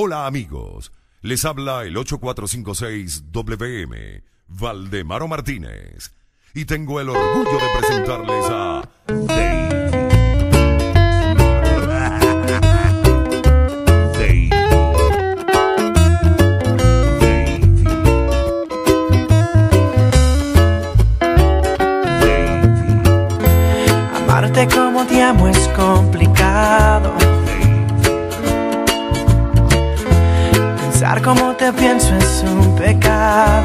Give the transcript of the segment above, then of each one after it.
Hola amigos, les habla el 8456-WM, Valdemaro Martínez, y tengo el orgullo de presentarles a Pensar como te pienso es un pecado.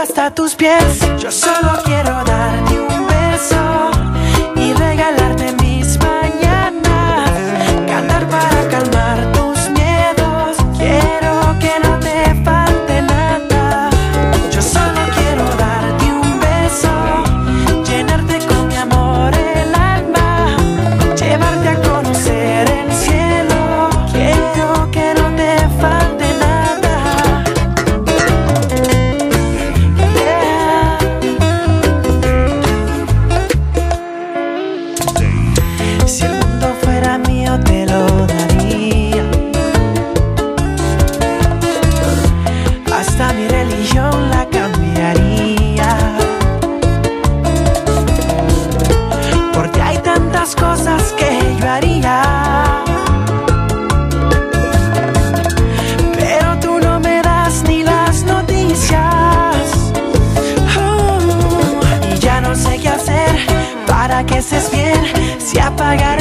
Hasta tus pies. Yo solo quiero darte que estés bien. Si apagar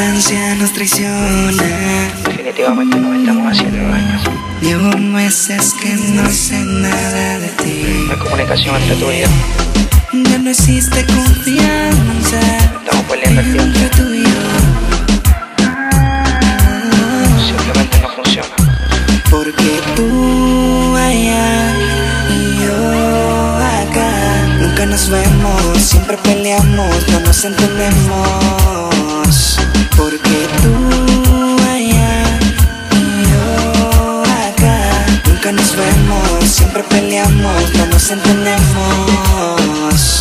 distancia nos traiciona. Definitivamente nos estamos haciendo daño. Llevo meses que no sé nada de ti. No hay comunicación entre tú y yo. Ya no existe confianza Estamos perdiendo el tiempo. entre tú y yo. Simplemente no funciona. Porque tú allá y yo acá. Nunca nos vemos, siempre peleamos, no nos entendemos. No nos entendemos.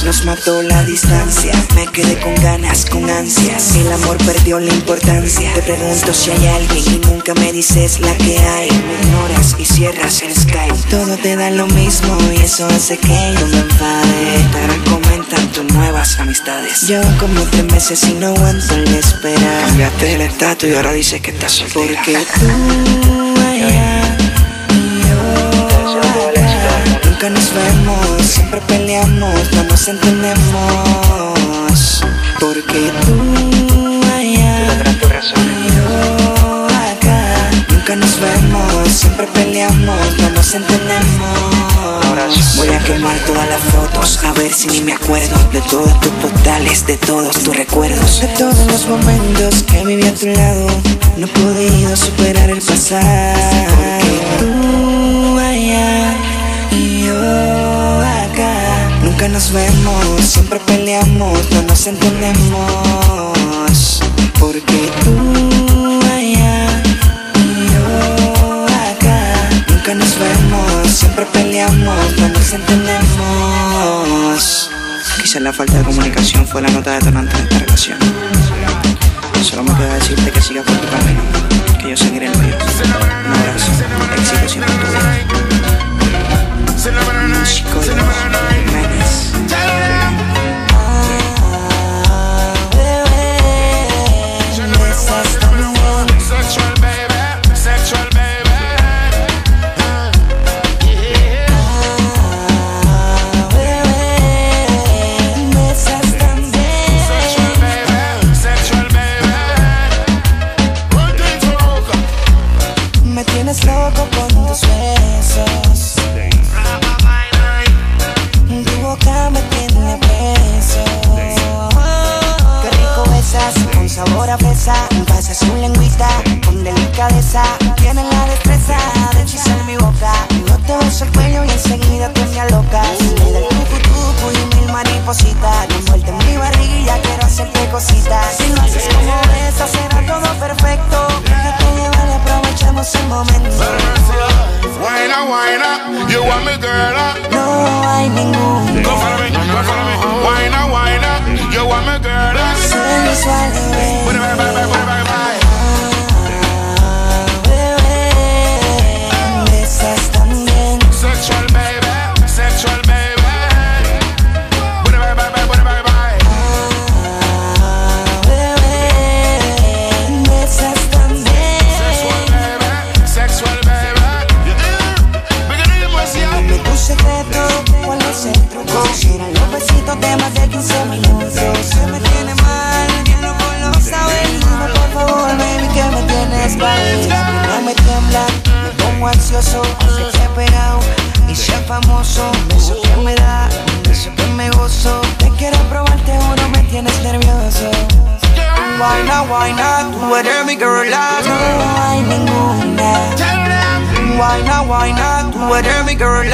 Nos mató la distancia, me quedé con ganas, con ansias. El amor perdió la importancia. Te pregunto si hay alguien y nunca me dices la que hay. Me ignoras y cierras el Skype. Todo te da lo mismo y eso hace que yo me enfade. Ahora comentan tus nuevas amistades. Yo como tres meses y no aguanto el esperar. Cambiaste el estatus y ahora dices que estás soltera. Porque tú allá yo Nunca nos vemos, siempre peleamos, no nos entendemos. Porque tú allá y yo acá Nunca nos vemos, siempre peleamos, no nos entendemos. Voy a quemar todas las fotos, a ver si ni me acuerdo De todos tus postales, de todos tus recuerdos. De todos los momentos que viví a tu lado No he podido superar el pasado siempre nos vemos, siempre peleamos, no nos entendemos. Porque tú allá y yo acá, nunca nos vemos, siempre peleamos, no nos entendemos. Quizás la falta de comunicación fue la nota detonante de esta relación. Solo me queda decirte que sigas por tu camino, que yo seguiré el mío. Un abrazo, éxito siempre tu vida. ahora besar, vas a. beso aunque te ha pegado y sea famoso. Eso que me da, eso que me gozo. Te quiero probarte uno, me tienes nervioso. Guayna, guayna, tú eres mi girl, no hay ninguna. Guayna, guayna, tú eres mi girl.